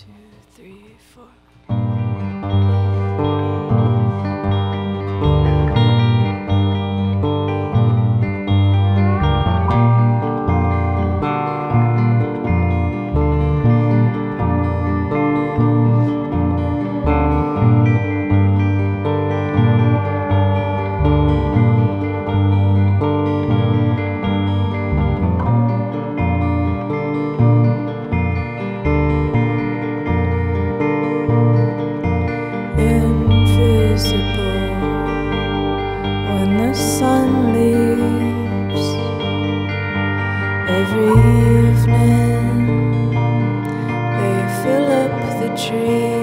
two, three, four. tree.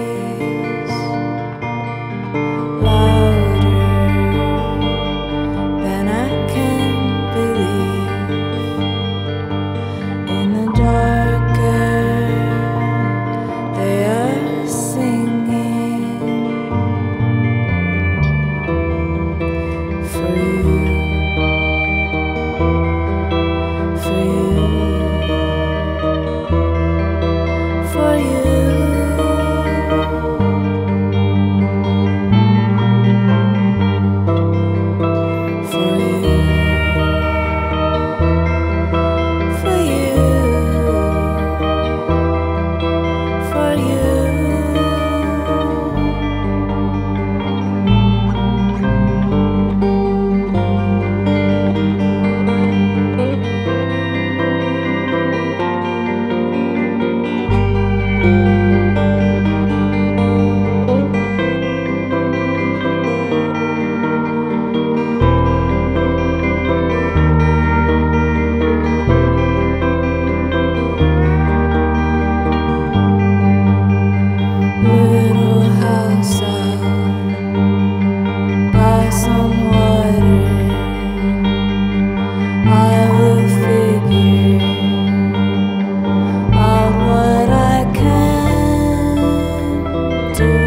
too.